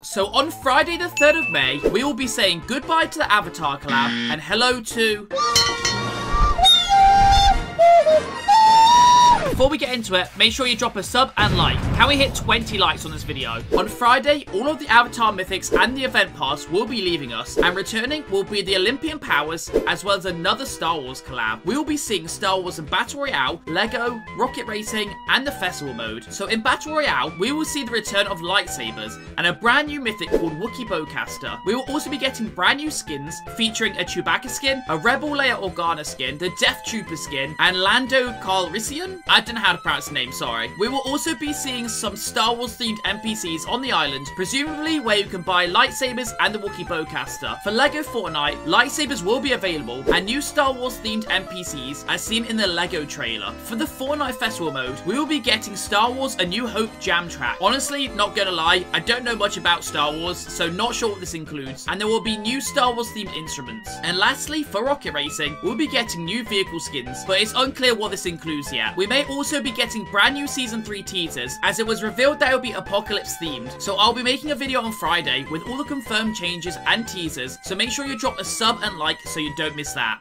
So on Friday the 3rd of May, we will be saying goodbye to the Avatar collab and hello to... Before we get into it, make sure you drop a sub and like. Can we hit 20 likes on this video? On Friday, all of the Avatar Mythics and the Event Pass will be leaving us, and returning will be the Olympian Powers, as well as another Star Wars collab. We will be seeing Star Wars in Battle Royale, LEGO, Rocket Racing, and the Festival mode. So in Battle Royale, we will see the return of lightsabers, and a brand new mythic called Wookiee Bowcaster. We will also be getting brand new skins, featuring a Chewbacca skin, a Rebel Leia Organa skin, the Death Trooper skin, and Lando Calrissian? I don't know how to pronounce the name, sorry. We will also be seeing some Star Wars themed NPCs on the island, presumably where you can buy lightsabers and the Wookiee Bowcaster. For LEGO Fortnite, lightsabers will be available, and new Star Wars themed NPCs as seen in the LEGO trailer. For the Fortnite Festival mode, we will be getting Star Wars A New Hope jam track. Honestly, not gonna lie, I don't know much about Star Wars, so not sure what this includes. And there will be new Star Wars themed instruments. And lastly, for Rocket Racing, we'll be getting new vehicle skins, but it's unclear what this includes yet. We may also be getting brand new Season 3 teasers, as it was revealed that it will be Apocalypse themed. So I'll be making a video on Friday with all the confirmed changes and teasers, so make sure you drop a sub and like so you don't miss that.